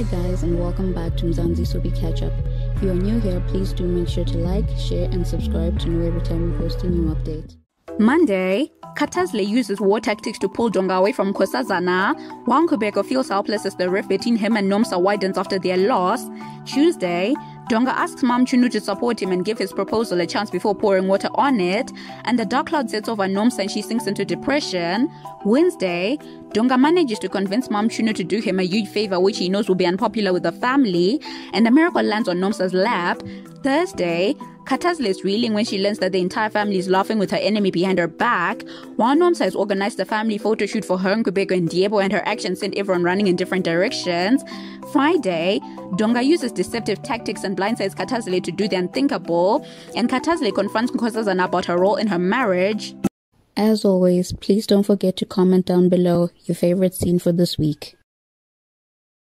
Hi guys and welcome back to Mzansi Soapie Catch Up. If you are new here, please do make sure to like, share and subscribe to know every time we post a new update. Monday, Katazle uses war tactics to pull Donga away from Nkosazana. Nkubeko feels helpless as the rift between him and Nomsa widens after their loss. Tuesday, Donga asks Mam Chunu to support him and give his proposal a chance before pouring water on it, and the dark cloud sets over Nomsa and she sinks into depression. Wednesday, Donga manages to convince Mam Chunu to do him a huge favor which he knows will be unpopular with the family, and the miracle lands on Nomsa's lap. Thursday, Katazle is reeling when she learns that the entire family is laughing with her enemy behind her back. While Nomsa has organized a family photo shoot for her, Nkubeko, and Diebo, and her actions sent everyone running in different directions. Friday, Donga uses deceptive tactics and blindsides Katazle to do the unthinkable, and Katazle confronts Nkosazana about her role in her marriage. As always, please don't forget to comment down below your favorite scene for this week.